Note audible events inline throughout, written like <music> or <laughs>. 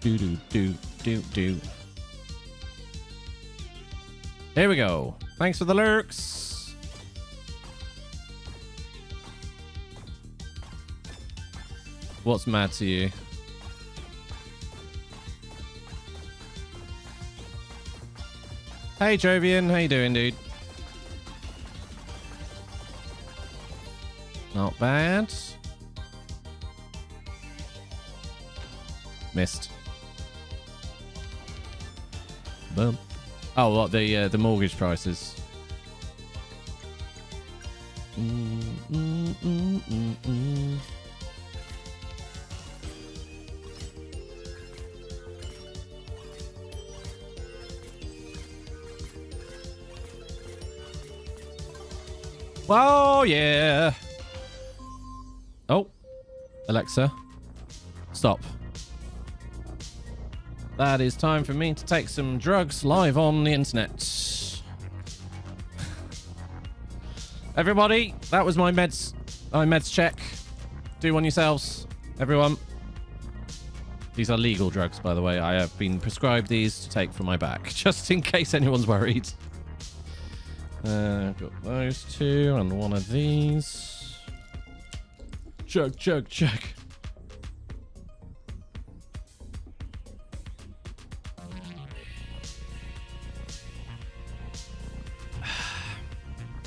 Do do do do do. Here we go. Thanks for the lurks. What's mad to you? Hey Jovian, how you doing, dude? Not bad. Missed. Boom. Oh, what the uh, the mortgage prices? Mm, mm, mm. Oh yeah. Oh, Alexa, stop. That is time for me to take some drugs live on the internet. Everybody, that was my meds, my meds check. Do one yourselves, everyone. These are legal drugs, by the way. I have been prescribed these to take for my back, <laughs> just in case anyone's worried. Uh, I've got those two and one of these. Chug, chug, chug.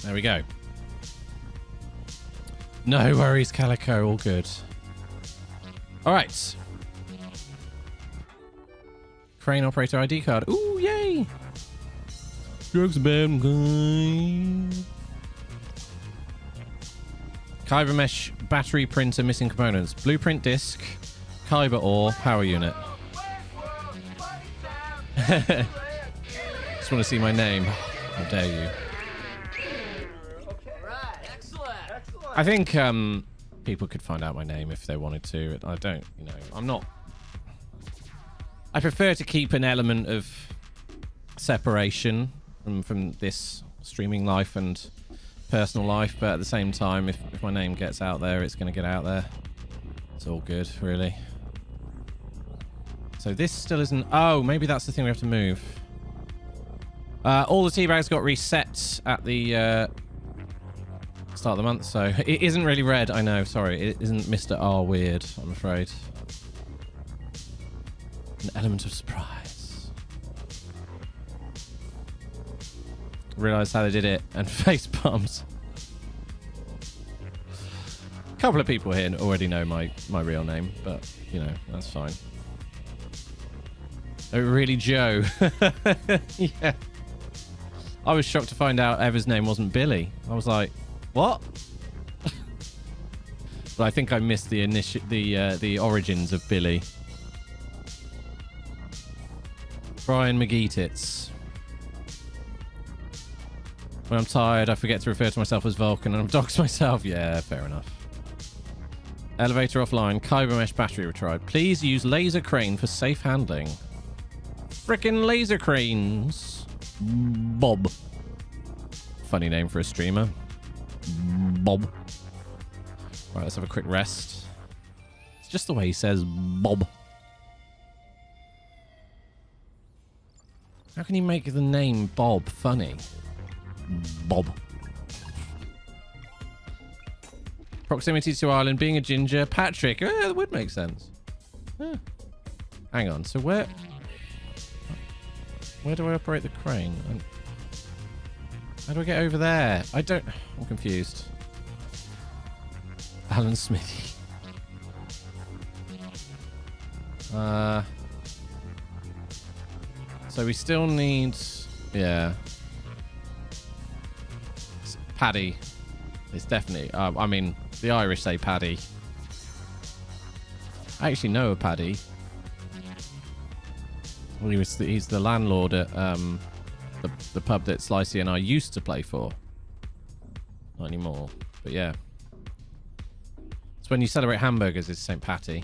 There we go. No worries, Calico. All good. All right. Crane operator ID card. Ooh, yay! Drugs bad guy. Kyber mesh battery printer missing components. Blueprint disk. Kyber ore power unit. <laughs> Just want to see my name. How dare you? I think um, people could find out my name if they wanted to. I don't, you know, I'm not. I prefer to keep an element of separation from, from this streaming life and personal life, but at the same time, if, if my name gets out there, it's going to get out there. It's all good, really. So this still isn't... Oh, maybe that's the thing we have to move. Uh, all the tea bags got reset at the uh, start of the month, so <laughs> it isn't really red. I know, sorry. It isn't Mr. R weird, I'm afraid. An element of surprise. Realised how they did it and <laughs> face palms. A couple of people here already know my, my real name, but, you know, that's fine. Oh, really, Joe? <laughs> yeah. I was shocked to find out Ever's name wasn't Billy. I was like, what? <laughs> but I think I missed the initi- the uh, the origins of Billy. Brian McGeetits. When I'm tired, I forget to refer to myself as Vulcan and I'm doxed myself. Yeah, fair enough. Elevator offline. Kyber mesh battery retrieved. Please use laser crane for safe handling. Frickin' laser cranes. Bob. Funny name for a streamer. Bob. Right, let's have a quick rest. It's just the way he says Bob. How can you make the name Bob funny? Bob. Proximity to Ireland, being a ginger. Patrick. Eh, that would make sense. Huh. Hang on. So where... Where do I operate the crane? How do I get over there? I don't... I'm confused. Alan Smithee. Uh... So we still need... Yeah. Paddy. It's definitely... Uh, I mean, the Irish say Paddy. I actually know a Paddy. Well, he was the, he's the landlord at um, the, pub that Slicey and I used to play for. Not anymore, but yeah. It's when you celebrate hamburgers, it's St. Patty.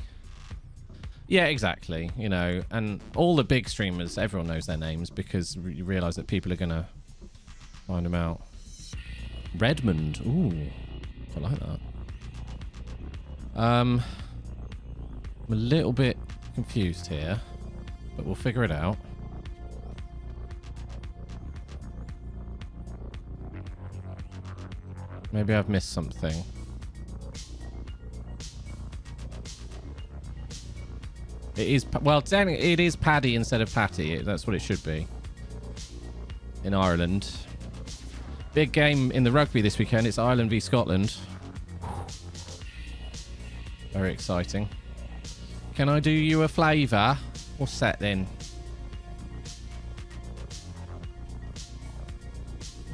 Yeah, exactly. You know, and all the big streamers, everyone knows their names because you realise that people are going to find them out. Redmond. Ooh, I like that. Um, I'm a little bit confused here. but we'll figure it out. Maybe I've missed something. It is, well, it is Paddy instead of Patty. That's what it should be. In Ireland. Big game in the rugby this weekend. It's Ireland v Scotland. Very exciting. Can I do you a flavour? What's that then?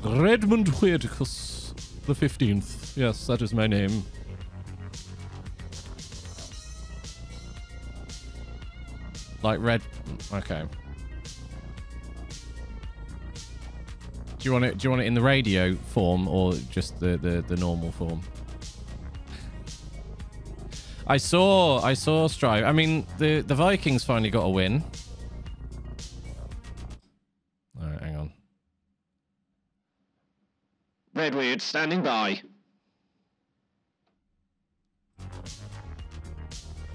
Redmond Whitakus the 15th. Yes, that is my name. Like red... Okay. Do you want it? Do you want it in the radio form or just the the, the normal form? I saw I saw Strive. I mean, the the Vikings finally got a win. Standing by.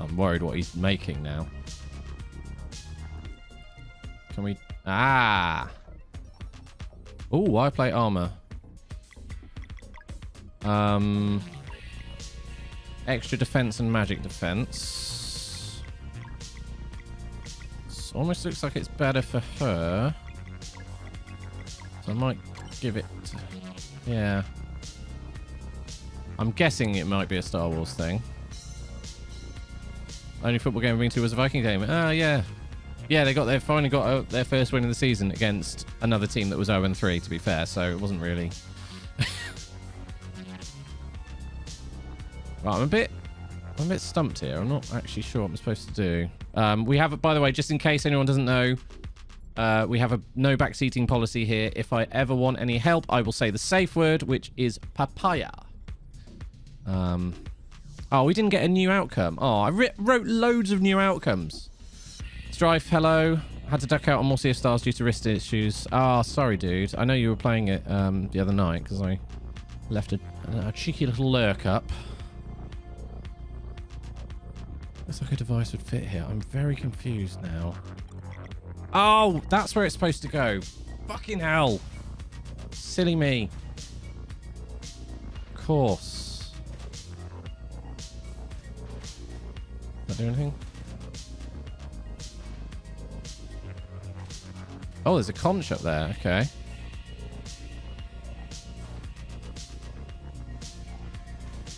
I'm worried what he's making now. Can we? Ah. Oh, I play armor. Um, extra defense and magic defense. This almost looks like it's better for her. So I might give it. Yeah. I'm guessing it might be a Star Wars thing. Only football game I've been to was a Viking game. Ah, uh, yeah. Yeah, they got they finally got uh, their first win of the season against another team that was 0 3. To be fair, so it wasn't really. <laughs> right, I'm a bit, I'm a bit stumped here. I'm not actually sure what I'm supposed to do. Um, we have, by the way, just in case anyone doesn't know, uh, we have a no backseating policy here. If I ever want any help, I will say the safe word, which is papaya. Um, oh, we didn't get a new outcome. Oh, I wrote loads of new outcomes. Strife, hello. Had to duck out on more Sea Stars due to wrist issues. Ah, oh, sorry, dude. I know you were playing it um, the other night because I left a, a, cheeky little lurk up. Looks like a device would fit here. I'm very confused now. Oh, that's where it's supposed to go. Fucking hell. Silly me. Of course. Do anything? Oh, there's a conch up there. Okay.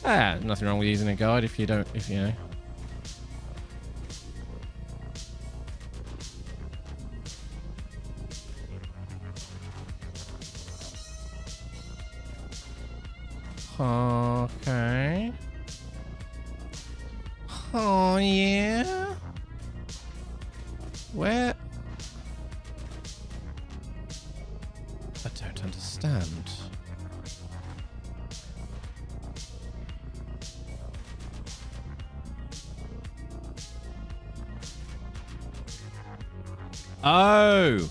Ah, nothing wrong with using a guide if you don't, if you know. Oh!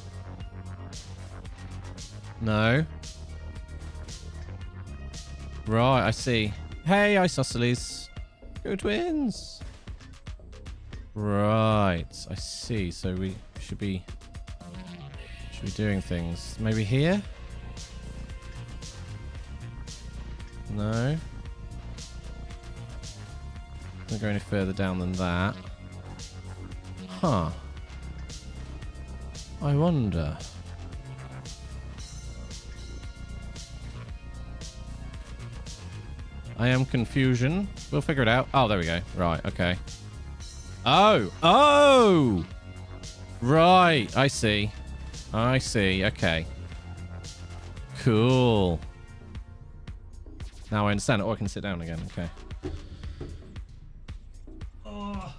No. Right, I see. Hey, isosceles. Go twins! Right, I see. So we should be should be doing things. Maybe here? No. Don't go any further down than that. Huh. I wonder. I am confusion. We'll figure it out. Oh, there we go. Right, okay. Oh! Oh! Right, I see. I see. Okay. Cool. Now I understand. Oh, I can sit down again. Okay. Oh,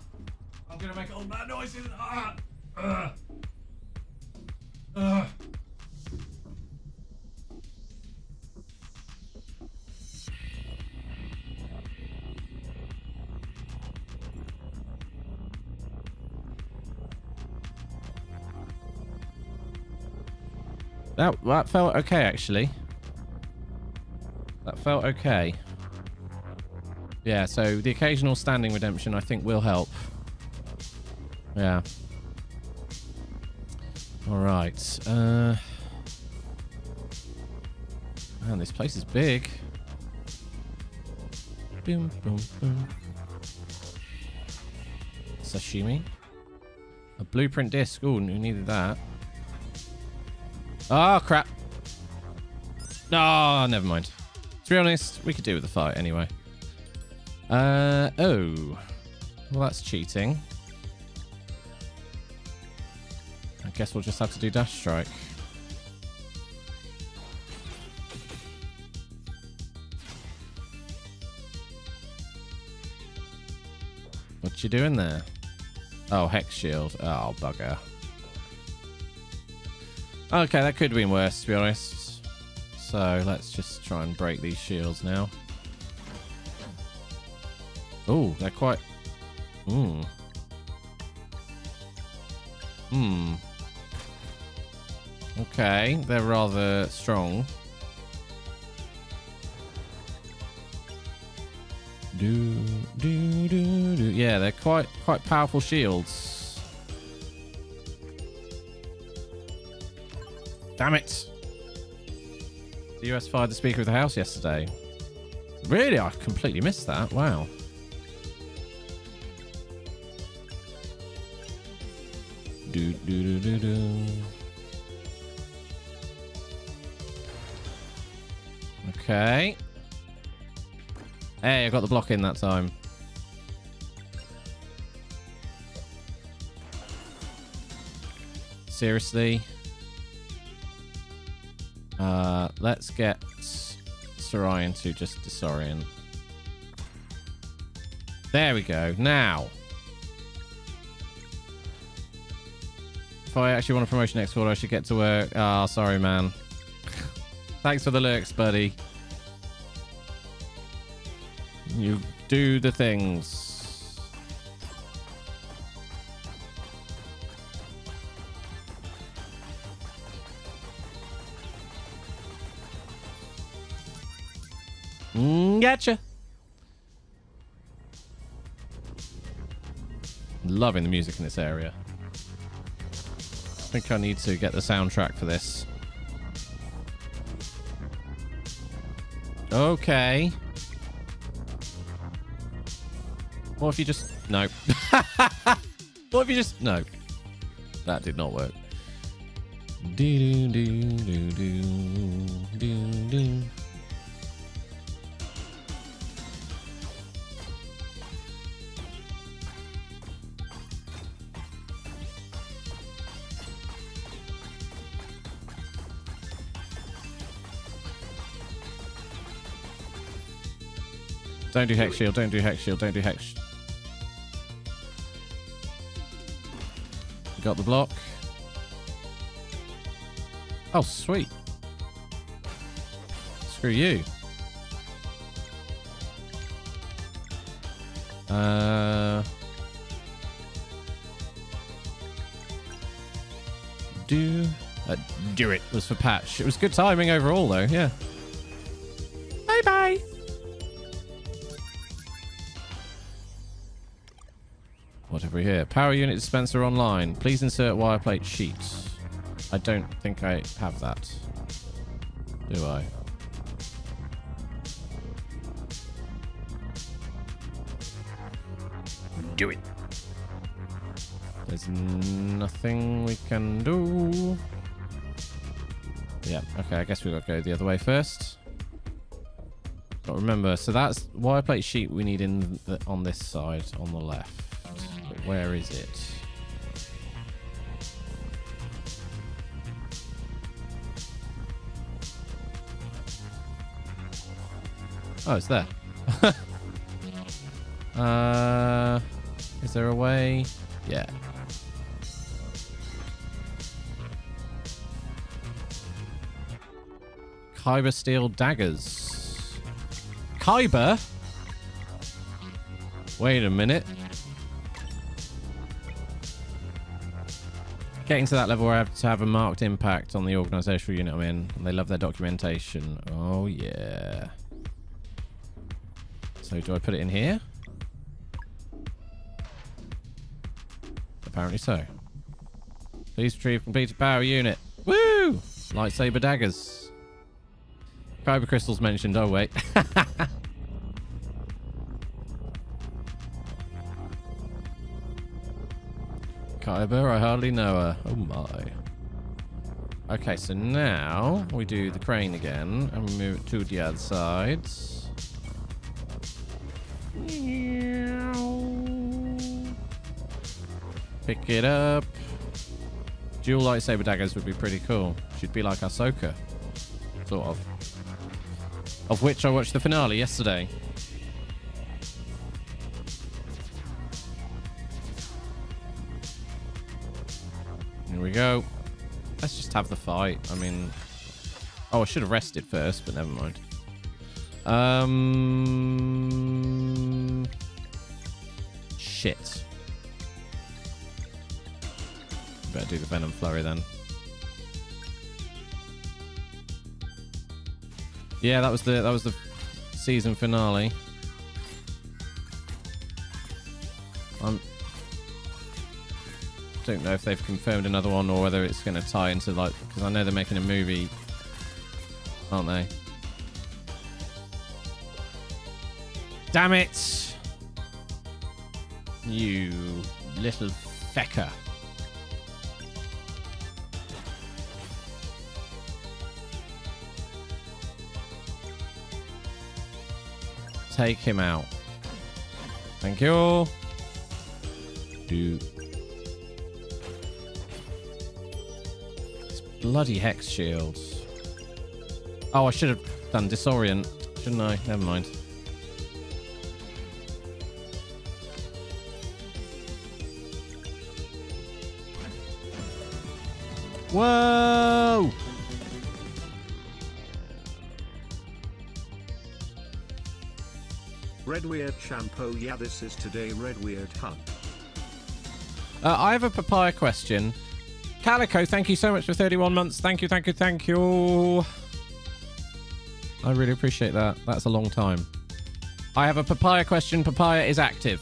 I'm gonna make old man noises. Ah, uh, uh. That that felt okay actually. That felt okay. Yeah, so the occasional standing redemption I think will help. Yeah. All right. Uh, man, this place is big. Boom, boom, boom. Sashimi. A blueprint disc. Oh, we needed that. Oh, crap. No, never mind. To be honest, we could do with the fight anyway. Uh, oh. Well, that's cheating. Guess we'll just have to do dash strike. What you doing there? Oh, hex shield. Oh, bugger. Okay, that could have been worse, to be honest. So let's just try and break these shields now. Oh, they're quite... Hmm. Hmm. Okay, they're rather strong. Do do do do. Yeah, they're quite quite powerful shields. Damn it! The US fired the Speaker of the House yesterday. Really, I completely missed that. Wow. Do do do do do. Okay. Hey, I got the block in that time. Seriously? Uh, let's get Sorian to just disorient. There we go. Now. If I actually want a promotion next quarter, I should get to work. Ah, oh, sorry, man. <laughs> Thanks for the lurks, buddy. You do the things. Mm, gotcha. Loving the music in this area. I think I need to get the soundtrack for this. Okay. What if you just... No. <laughs> what if you just... No. That did not work. Do do do do do do do. Don't do hex shield, don't do hex shield, don't do hex. Got the block. Oh, sweet. Screw you. Uh... Do... Uh, do it was for patch. It was good timing overall, though, yeah. We here? Power unit dispenser online. Please insert wire plate sheets. I don't think I have that. Do I? Do it. There's nothing we can do. Yeah, okay, I guess we got to go the other way first. But remember, so that's wire plate sheet we need in the, on this side, on the left. Where is it? Oh, it's there. <laughs> uh, is there a way? Yeah. Kyber steel daggers. Kyber? Wait a minute. Getting to that level where I have to have a marked impact on the organizational unit I'm in. And they love their documentation. Oh, yeah. So do I put it in here? Apparently so. Please retrieve completed power unit. Woo! Lightsaber daggers. Kyber crystals mentioned. Oh, wait. <laughs> Kyber, I hardly know her. Oh, my. Okay, so now we do the crane again and we move it to the other sides. Pick it up. Dual lightsaber daggers would be pretty cool. She'd be like Ahsoka. Sort of. Of which I watched the finale yesterday. Go. Let's just have the fight. I mean... Oh, I should have rested first, but never mind. Um... Shit. Better do the Venom Flurry then. Yeah, that was the that was the season finale. I'm don't know if they've confirmed another one or whether it's going to tie into like because I know they're making a movie, aren't they? Damn it! You little fecker. Take him out. Thank you. Do. Bloody hex shields. Oh, I should have done disorient, shouldn't I? Never mind. Whoa! Red Weird shampoo. Yeah, this is today Redweird hug. Uh, I have a papaya question. Calico, thank you so much for 31 months. Thank you, thank you, thank you. I really appreciate that. That's a long time. I have a papaya question. Papaya is active.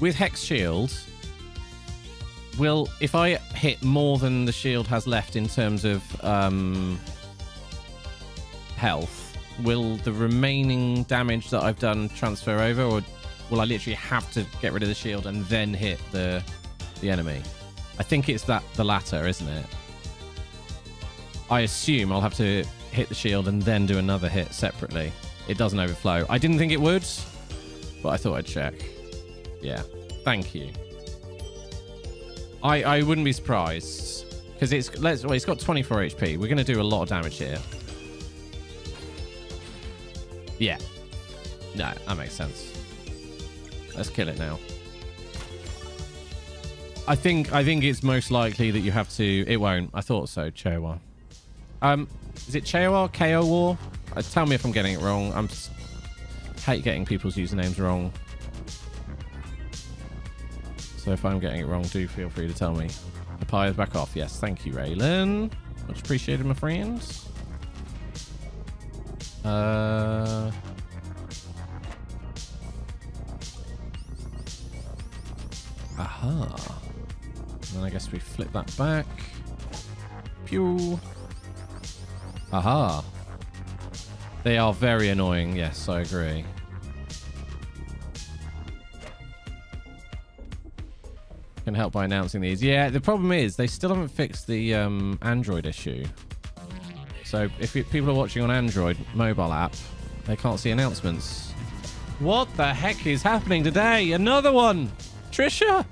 With Hex Shield, will if I hit more than the shield has left in terms of um, health, will the remaining damage that I've done transfer over, or will I literally have to get rid of the shield and then hit the the enemy? I think it's that the latter, isn't it? I assume I'll have to hit the shield and then do another hit separately. It doesn't overflow. I didn't think it would, but I thought I'd check. Yeah. Thank you. I I wouldn't be surprised because it's let's well, it's got 24 HP. We're going to do a lot of damage here. Yeah. No, that makes sense. Let's kill it now. I think I think it's most likely that you have to. It won't. I thought so. Chewa. Um, is it Chewa? KO War? Uh, tell me if I'm getting it wrong. I'm s- hate getting people's usernames wrong. So if I'm getting it wrong, do feel free to tell me. The pie is back off. Yes, thank you, Raylan. Much appreciated, my friends. Uh. Aha. And then I guess we flip that back. Pew. Aha. They are very annoying. Yes, I agree. Can help by announcing these. Yeah, the problem is they still haven't fixed the um, Android issue. So if people are watching on Android mobile app, they can't see announcements. What the heck is happening today? Another one! Trisha!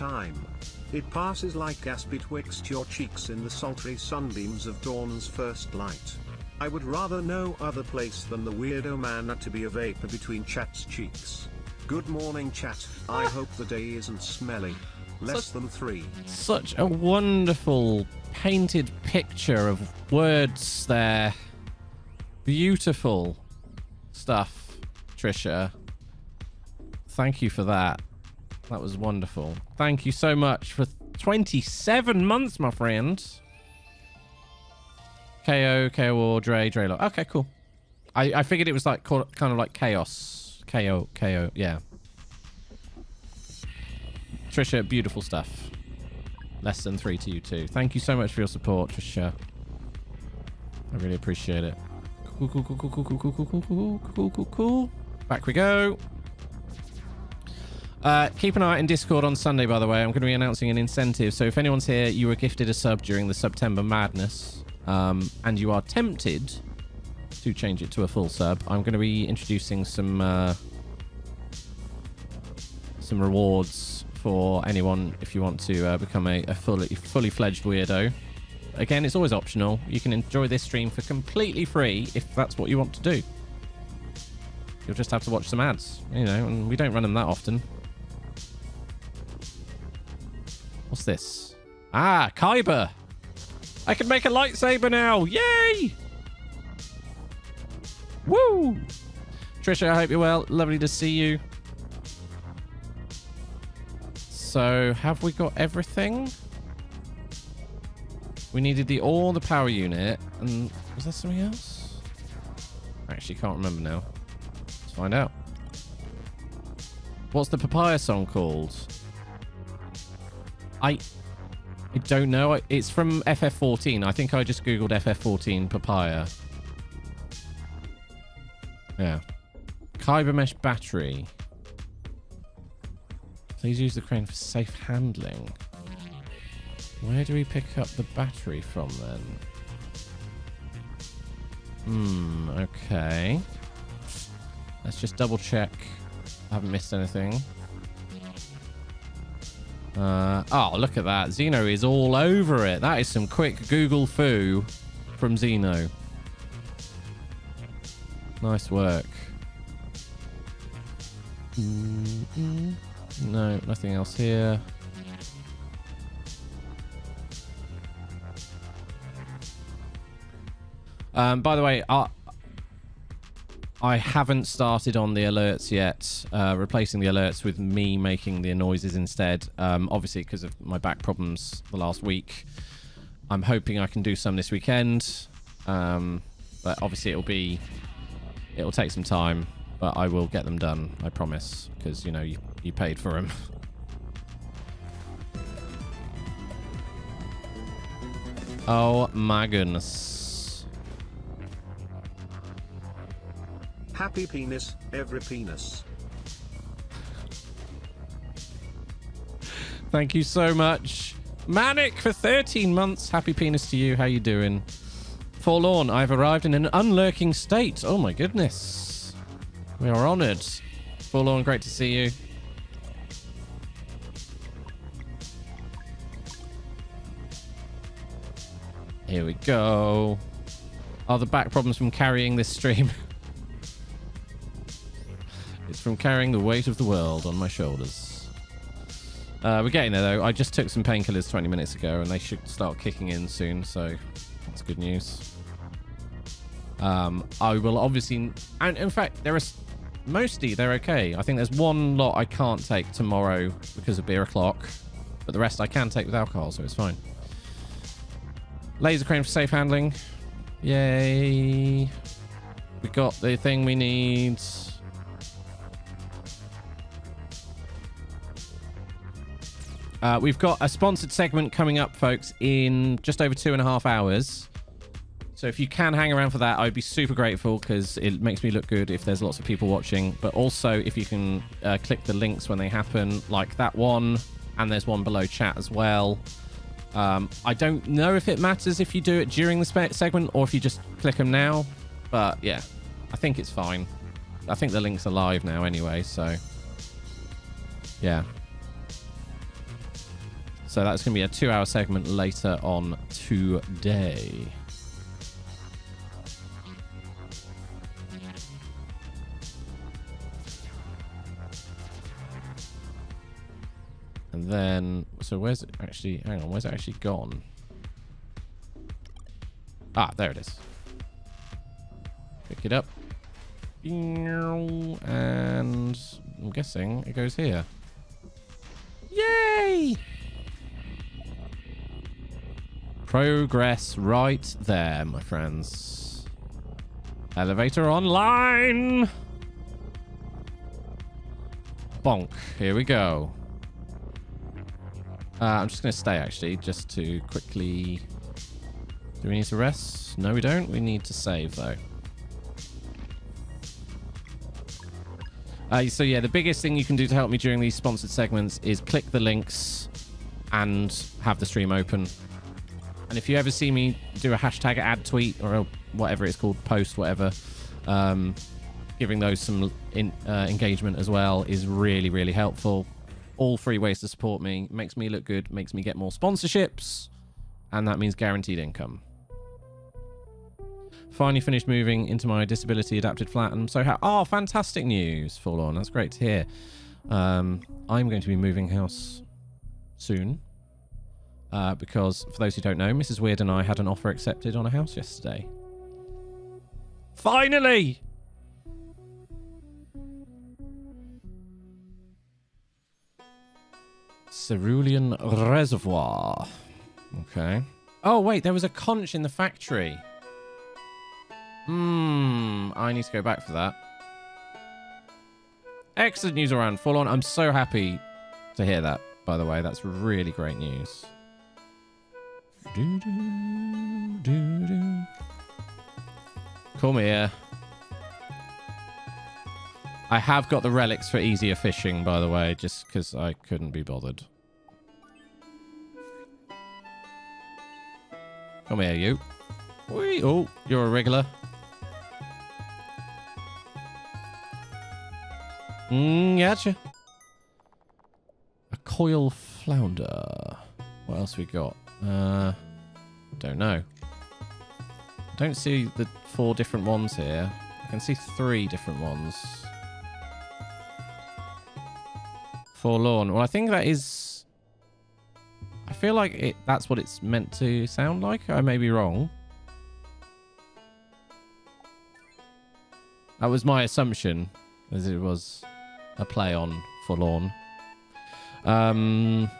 Time. It passes like gas betwixt your cheeks in the sultry sunbeams of dawn's first light. I would rather no other place than the weirdo man to be a vapor between chat's cheeks. Good morning, chat. I ah. hope the day isn't smelly. Less Such- than three. Such a wonderful painted picture of words there. Beautiful stuff, Trisha. Thank you for that. That was wonderful. Thank you so much for 27 months, my friend. KO, KO, or Dre. Lo- Okay, cool. I, I figured it was like kind of like chaos. KO, KO, yeah. Trisha, beautiful stuff. Less than three to you too. Thank you so much for your support, Trisha. I really appreciate it. Cool, cool, cool, cool, cool, cool, cool, cool, cool, cool, cool, cool. Back we go. Uh, keep an eye out in Discord on Sunday, by the way. I'm going to be announcing an incentive. So if anyone's here, you were gifted a sub during the September Madness, um, and you are tempted to change it to a full sub, I'm going to be introducing some uh, some rewards for anyone if you want to uh, become a, a fully fully fledged weirdo. Again, it's always optional. You can enjoy this stream for completely free if that's what you want to do. You'll just have to watch some ads, you know, and we don't run them that often. What's this? Ah, Kyber. I can make a lightsaber now. Yay! Woo! Trisha, I hope you're well. Lovely to see you. So, have we got everything? We needed the all the power unit, and was there something else? I actually can't remember now. Let's find out. What's the papaya song called? I I don't know. It's from FF14. I think I just googled FF14 papaya. Yeah. Kyber mesh battery. Please use the crane for safe handling. Where do we pick up the battery from then? Hmm, okay. Let's just double check. I haven't missed anything. Uh, oh, look at that. Zeno is all over it. That is some quick Google fu from Zeno. Nice work. No, nothing else here. Um, by the way, I, I haven't started on the alerts yet, uh, replacing the alerts with me making the noises instead. Um, obviously, because of my back problems the last week. I'm hoping I can do some this weekend. Um, but obviously, it'll be. It'll take some time, but I will get them done. I promise, because you know you you paid for them. <laughs> oh my goodness! Happy penis, every penis. Thank you so much. Manic for 13 months. Happy penis to you. How you doing? Forlorn, I've arrived in an unlurking state. Oh my goodness. We are honored. Forlorn, great to see you. Here we go. Are the back problems from carrying this stream? <laughs> from carrying the weight of the world on my shoulders. Uh, we're getting there though. I just took some painkillers 20 minutes ago and they should start kicking in soon, so that's good news. Um, I will obviously, and in fact, there are mostly they're okay. I think there's one lot I can't take tomorrow because of beer o'clock, but the rest I can take with alcohol, so it's fine. Laser crane for safe handling. Yay. We got the thing we need. Uh, we've got a sponsored segment coming up, folks, in just over two and a half hours. So if you can hang around for that, I'd be super grateful because it makes me look good if there's lots of people watching. But also, if you can uh, click the links when they happen, like that one, and there's one below chat as well. Um, I don't know if it matters if you do it during the segment or if you just click them now. But yeah, I think it's fine. I think the links are live now anyway, so yeah. So that's going to be a two hour segment later on today. And then, so where's it actually, hang on, where's it actually gone? Ah, there it is. Pick it up. And I'm guessing it goes here. Yay! Progress right there, my friends. Elevator online! Bonk. Here we go. Uh, I'm just going to stay, actually, just to quickly... Do we need to rest? No, we don't. We need to save, though. Uh, so, yeah, the biggest thing you can do to help me during these sponsored segments is click the links and have the stream open. And if you ever see me do a hashtag ad tweet or a, whatever it's called, post, whatever, um, giving those some in, uh, engagement as well is really, really helpful. All three ways to support me. Makes me look good, makes me get more sponsorships, and that means guaranteed income. Finally finished moving into my disability adapted flat, and I'm so happy. Oh, fantastic news, Forlorn. That's great to hear. Um, I'm going to be moving house soon. Uh, because, for those who don't know, Mrs. Weird and I had an offer accepted on a house yesterday. Finally! Cerulean Reservoir. Okay. Oh, wait, there was a conch in the factory. Hmm, I need to go back for that. Excellent news around Full On. I'm so happy to hear that, by the way. That's really great news. Do, do, do, do. Come here. I have got the relics for easier fishing, by the way, just because I couldn't be bothered. Come here, you. Whee! Oh, you're a wriggler. Mm, gotcha. A coil flounder. What else we got? Uh, don't know. Don't see the four different ones here. I can see three different ones. Forlorn. Well, I think that is... I feel like it. that's what it's meant to sound like. I may be wrong. That was my assumption, as it was a play on Forlorn. Um...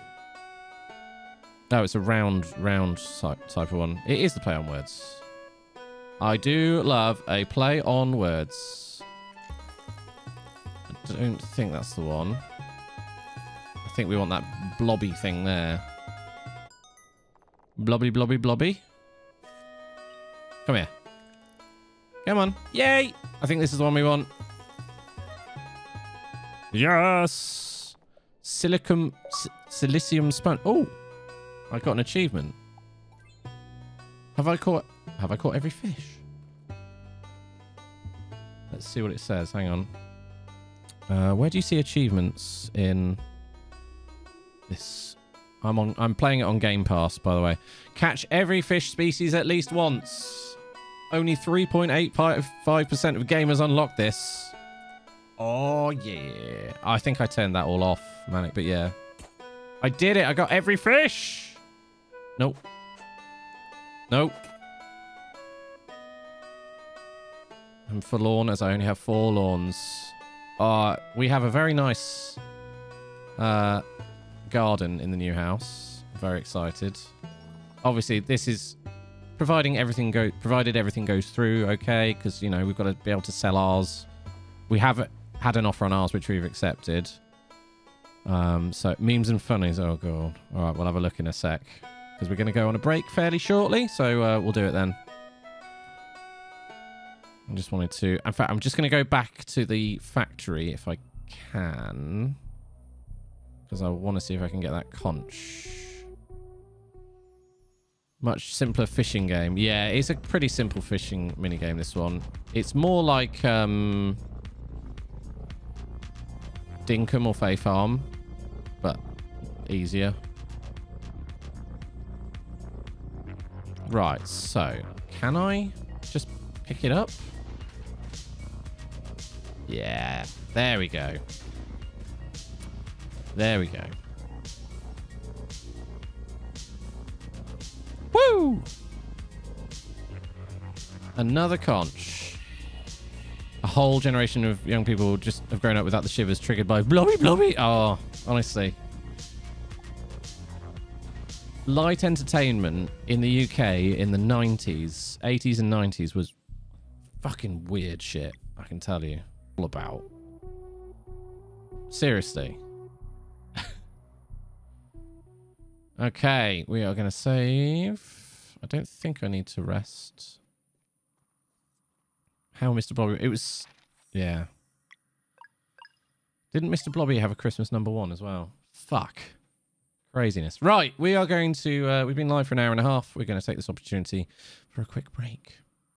No, it's a round, round type of one. It is the play on words. I do love a play on words. I don't think that's the one. I think we want that blobby thing there. Blobby, blobby, blobby. Come here. Come on. Yay! I think this is the one we want. Yes! Silicum, silicium sponge. Oh! I got an achievement. Have I caught have I caught every fish? Let's see what it says. Hang on. Uh, where do you see achievements in this? I'm on I'm playing it on Game Pass, by the way. Catch every fish species at least once. Only 3.85% of gamers unlock this. Oh yeah. I think I turned that all off, Manic, but yeah. I did it. I got every fish. Nope. Nope. I'm forlorn as I only have four lawns. Uh, we have a very nice uh, garden in the new house. Very excited. Obviously, this is providing everything go provided everything goes through okay because you know we've got to be able to sell ours. We have had an offer on ours which we've accepted. Um, so memes and funnies. Oh god. All right, we'll have a look in a sec because we're going to go on a break fairly shortly. So uh, we'll do it then. I just wanted to... In fact, I'm just going to go back to the factory if I can. Because I want to see if I can get that conch. Much simpler fishing game. Yeah, it's a pretty simple fishing minigame, this one. It's more like um, Dinkum or Fae Farm, but easier. Right, so can I just pick it up? Yeah, there we go. There we go. Woo! Another conch. A whole generation of young people just have grown up without the shivers triggered by blobby blobby. Oh, honestly light entertainment in the UK in the 90s, 80s and 90s was fucking weird shit, I can tell you. All about. Seriously. <laughs> Okay, we are going to save. I don't think I need to rest. How Mr. Blobby... It was... Yeah. Didn't Mr. Blobby have a Christmas number one as well? Fuck. Craziness. Right, we are going to... Uh, we've been live for an hour and a half. We're going to take this opportunity for a quick break.